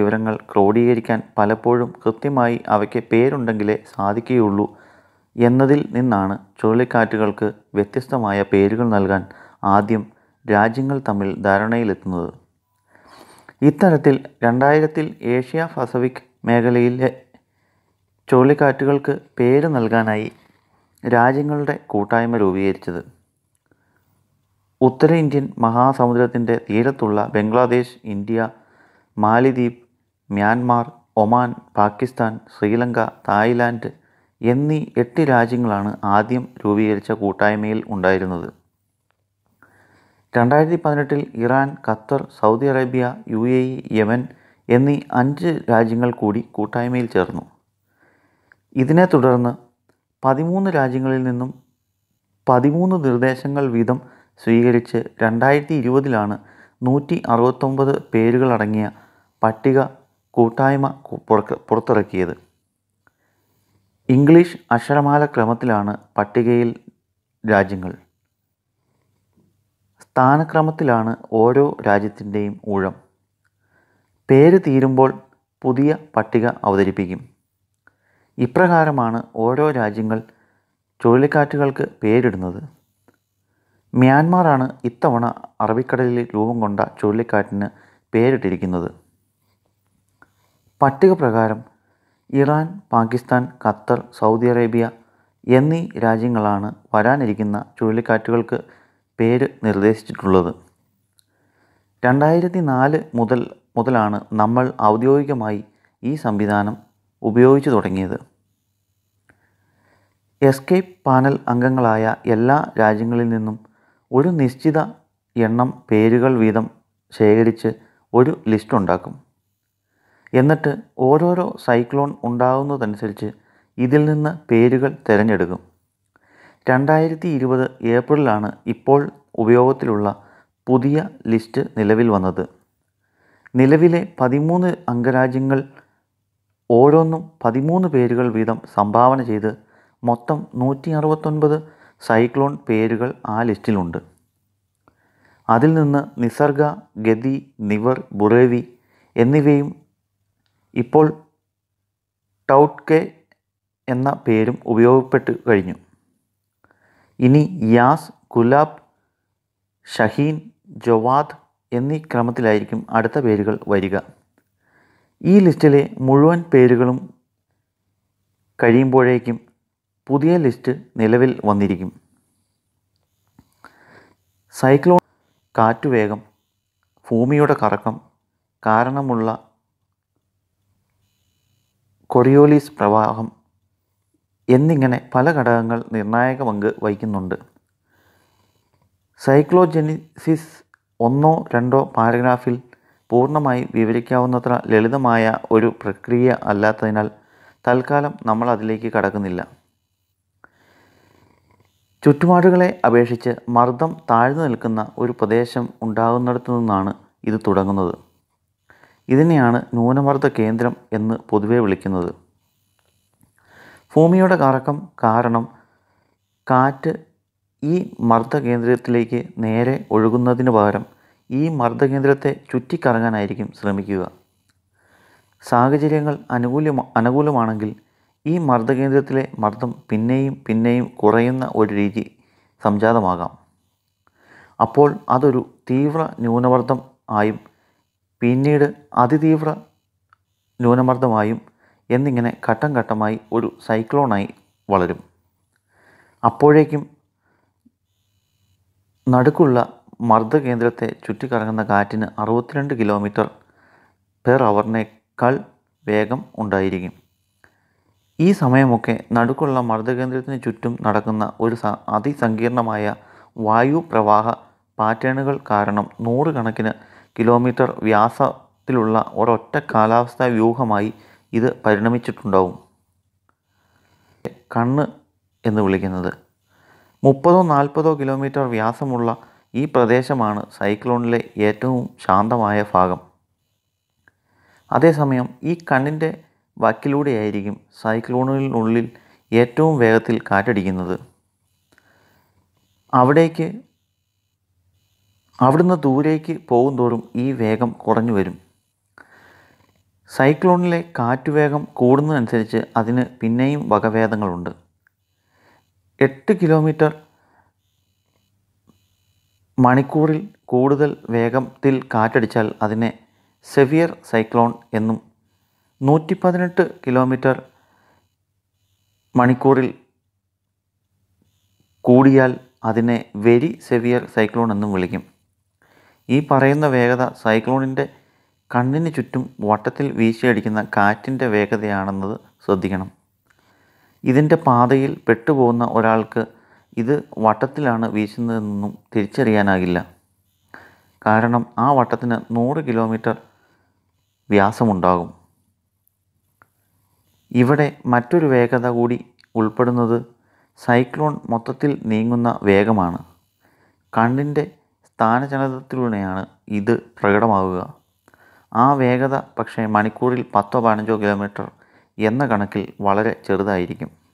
വിവരങ്ങൾ ക്രോഡീകരിക്കാൻ പലപ്പോഴും കൃത്യമായി അവയ്ക്ക് പേരുണ്ടെങ്കിലേ സാധിക്കുകയുള്ളൂ എന്നതിൽ നിന്നാണ് ചുഴലിക്കാറ്റുകൾക്ക് വ്യത്യസ്തമായ പേരുകൾ നൽകാൻ ആദ്യം രാജ്യങ്ങൾ തമ്മിൽ ധാരണയിലെത്തുന്നത്. ഇത്തരത്തിൽ രണ്ടായിരത്തിൽ ഏഷ്യ പസഫിക് മേഖലയിലെ ചുഴലിക്കാറ്റുകൾക്ക് പേര് നൽകാനായി രാജ്യങ്ങളുടെ കൂട്ടായ്മ രൂപീകരിച്ചത്. ഉത്തരേന്ത്യൻ മഹാസമുദ്രത്തിന്റെ തീരത്തുള്ള ബംഗ്ലാദേശ് ഇന്ത്യ മാലിദ്വീപ് Myanmar Oman Pakistan Sri Lanka Thailand എന്നീ എട്ട് രാജ്യങ്ങളാണ് ആദ്യം രൂപീകരിച്ച കൂട്ടായ്മയിൽ ഉണ്ടായിരുന്നത്. രണ്ടായിരത്തി പതിനെട്ടിൽ Iran Qatar Saudi Arabia U A E Yemen എന്നീ അഞ്ച് രാജ്യങ്ങൾ കൂടി കൂട്ടായ്മയിൽ ചേർന്നു. ഇതിനെ തുടർന്ന് പതിമൂന്ന് രാജ്യങ്ങളിൽ നിന്നും പതിമൂന്ന് നിർദ്ദേശങ്ങൾ വീതം സ്വീകരിച്ച് രണ്ടായിരത്തി ഇരുപതിലാണ് നൂറ്റി അറുപത്തൊമ്പത് പേരുകളടങ്ങിയ പട്ടിക കൂട്ടായ്മ പുറത്തിറക്കിയത്. ഇംഗ്ലീഷ് അക്ഷരമാല ക്രമത്തിലാണ് പട്ടികയിൽ രാജ്യങ്ങൾ. സ്ഥാനക്രമത്തിലാണ് ഓരോ രാജ്യത്തിന്റെയും ഊഴം. പേര് തീരുമ്പോൾ പുതിയ പട്ടിക അവതരിപ്പിക്കും. ഇപ്രകാരമാണ് ഓരോ രാജ്യങ്ങൾ ചുഴലിക്കാറ്റുകൾക്ക് പേരിടുന്നത്. മ്യാൻമാറാണ് ഇത്തവണ അറബിക്കടലിൽ രൂപം കൊണ്ട ചുഴലിക്കാറ്റിന് പേരിട്ടിരിക്കുന്നത്. പട്ടിക പ്രകാരം Iran Pakistan Qatar Saudi Arabia എന്നീ രാജ്യങ്ങളാണ് വരാനിരിക്കുന്ന ചുഴലിക്കാറ്റുകൾക്ക് പേര് നിർദ്ദേശിച്ചിട്ടുള്ളത്. രണ്ടായിരത്തി നാല് മുതൽ മുതലാണ് നമ്മൾ ഔദ്യോഗികമായി ഈ സംവിധാനം ഉപയോഗിച്ചു തുടങ്ങിയത്. എസ്കേപ്പ് പാനൽ അംഗങ്ങളായ എല്ലാ രാജ്യങ്ങളിൽ നിന്നും ഒരു നിശ്ചിത എണ്ണം പേരുകൾ വീതം ശേഖരിച്ച് ഒരു ലിസ്റ്റ് ഉണ്ടാക്കും. എന്നിട്ട് ഓരോരോ സൈക്ലോൺ ഉണ്ടാകുന്നതനുസരിച്ച് ഇതിൽ നിന്ന് പേരുകൾ തിരഞ്ഞെടുക്കും. രണ്ടായിരത്തി ഇരുപത് ഏപ്രിലാണ് ഇപ്പോൾ ഉപയോഗത്തിലുള്ള പുതിയ ലിസ്റ്റ് നിലവിൽ വന്നത്. നിലവിലെ പതിമൂന്ന് അംഗരാജ്യങ്ങൾ ഓരോന്നും പതിമൂന്ന് പേരുകൾ വീതം സംഭാവന ചെയ്ത് മൊത്തം നൂറ്റി അറുപത്തൊൻപത് സൈക്ലോൺ പേരുകൾ ആ ലിസ്റ്റിലുണ്ട്. അതിൽ നിന്ന് നിസർഗ ഗതി നിവർ ബുറേവി എന്നിവയും ഇപ്പോൾ ടൗട്ട് കെ എന്ന പേരും ഉപയോഗപ്പെട്ട് കഴിഞ്ഞു. ഇനി യാസ് ഗുലാബ് ഷഹീൻ ജവാദ് എന്നീ ക്രമത്തിലായിരിക്കും അടുത്ത പേരുകൾ വരിക. ഈ ലിസ്റ്റിലെ മുഴുവൻ പേരുകളും കഴിയുമ്പോഴേക്കും പുതിയ ലിസ്റ്റ് നിലവിൽ വന്നിരിക്കും. സൈക്ലോൺ കാറ്റുവേഗം ഭൂമിയുടെ കറക്കം കാരണമുള്ള കൊറിയോലിസ് പ്രവാഹം എന്നിങ്ങനെ പല ഘടകങ്ങൾ നിർണായക പങ്ക് വഹിക്കുന്നുണ്ട്. സൈക്ലോജെനിസിസ് ഒന്നോ രണ്ടോ പാരഗ്രാഫിൽ പൂർണമായി വിവരിക്കാവുന്നത്ര ലളിതമായ ഒരു പ്രക്രിയ അല്ലാത്തതിനാൽ തൽക്കാലം നമ്മൾ അതിലേക്ക് കടക്കുന്നില്ല. ചുറ്റുപാടുകളെ അപേക്ഷിച്ച് മർദ്ദം താഴ്ന്നു നിൽക്കുന്ന ഒരു പ്രദേശം ഉണ്ടാകുന്നിടത്തു നിന്നാണ് ഇത് തുടങ്ങുന്നത്. ഇതിനെയാണ് ന്യൂനമർദ്ദ കേന്ദ്രം എന്ന് പൊതുവെ വിളിക്കുന്നത്. ഭൂമിയുടെ കറക്കം കാരണം കാറ്റ് ഈ മർദ്ദകേന്ദ്രത്തിലേക്ക് നേരെ ഒഴുകുന്നതിന് പകരം ഈ മർദ്ദകേന്ദ്രത്തെ ചുറ്റിക്കറങ്ങാനായിരിക്കും ശ്രമിക്കുക. സാഹചര്യങ്ങൾ അനുകൂല അനുകൂലമാണെങ്കിൽ ഈ മർദ്ദകേന്ദ്രത്തിലെ മർദ്ദം പിന്നെയും പിന്നെയും കുറയുന്ന ഒരു രീതി സംജാതമാകാം. അപ്പോൾ അതൊരു തീവ്ര ന്യൂനമർദ്ദം ആയും പിന്നീട് അതിതീവ്ര ന്യൂനമർദ്ദമായും എന്നിങ്ങനെ ഘട്ടം ഘട്ടമായി ഒരു സൈക്ലോണായി വളരും. അപ്പോഴേക്കും നടുക്കുള്ള മർദ്ദകേന്ദ്രത്തെ ചുറ്റിക്കറങ്ങുന്ന കാറ്റിന് അറുപത്തിരണ്ട് കിലോമീറ്റർ പെർ അവറിനേക്കാൾ വേഗം ഉണ്ടായിരിക്കും. ഈ സമയമൊക്കെ നടുക്കുള്ള മർദ്ദകേന്ദ്രത്തിന് ചുറ്റും നടക്കുന്ന ഒരു അതിസങ്കീർണമായ വായു പ്രവാഹ പാറ്റേണുകൾ കാരണം നൂറുകണക്കിന് കിലോമീറ്റർ വ്യാസത്തിലുള്ള ഒരൊറ്റ കാലാവസ്ഥാ വ്യൂഹമായി ഇത് പരിണമിച്ചിട്ടുണ്ടാവും. കണ്ണ് എന്ന് വിളിക്കുന്നത്. മുപ്പതോ നാൽപ്പതോ കിലോമീറ്റർ വ്യാസമുള്ള ഈ പ്രദേശമാണ് സൈക്ലോണിലെ ഏറ്റവും ശാന്തമായ ഭാഗം. അതേസമയം ഈ കണ്ണിന്റെ വക്കിലൂടെയായിരിക്കും സൈക്ലോണിനുള്ളിൽ ഏറ്റവും വേഗത്തിൽ കാറ്റടിക്കുന്നത്. അവിടേക്ക് അവിടുന്ന് ദൂരേക്ക് പോകുന്തോറും ഈ വേഗം കുറഞ്ഞു വരും. സൈക്ലോണിലെ കാറ്റുവേഗം കൂടുന്നതനുസരിച്ച് അതിന് പിന്നെയും വകഭേദങ്ങളുണ്ട്. എട്ട് കിലോമീറ്റർ മണിക്കൂറിൽ കൂടുതൽ വേഗത്തിൽ കാറ്റടിച്ചാൽ അതിനെ സെവിയർ സൈക്ലോൺ എന്നും നൂറ്റി പതിനെട്ട് കിലോമീറ്റർ മണിക്കൂറിൽ കൂടിയാൽ അതിനെ വെരി സെവിയർ സൈക്ലോൺ എന്നും വിളിക്കും. ഈ പറയുന്ന വേഗത സൈക്ലോണിന്റെ കണ്ണിന് ചുറ്റും വട്ടത്തിൽ വീശിയടിക്കുന്ന കാറ്റിന്റെ വേഗതയാണെന്നത് ശ്രദ്ധിക്കണം. ഇതിന്റെ പാതയിൽ പെട്ടുപോകുന്ന ഒരാൾക്ക് ഇത് വട്ടത്തിലാണ് വീശുന്നതെന്നൊന്നും തിരിച്ചറിയാനാകില്ല. കാരണം ആ വട്ടത്തിന് നൂറ് കിലോമീറ്റർ വ്യാസമുണ്ടാകും. ഇവിടെ മറ്റൊരു വേഗത കൂടി ഉൾപ്പെടുന്നത് സൈക്ലോൺ മൊത്തത്തിൽ നീങ്ങുന്ന വേഗമാണ്. കണ്ണിന്റെ സ്ഥാനചലനത്തിലൂടെയാണ് ഇത് പ്രകടമാവുക. ആ വേഗത പക്ഷേ മണിക്കൂറിൽ പത്തോ പതിനഞ്ചോ കിലോമീറ്റർ എന്ന കണക്കിൽ വളരെ ചെറുതായിരിക്കും.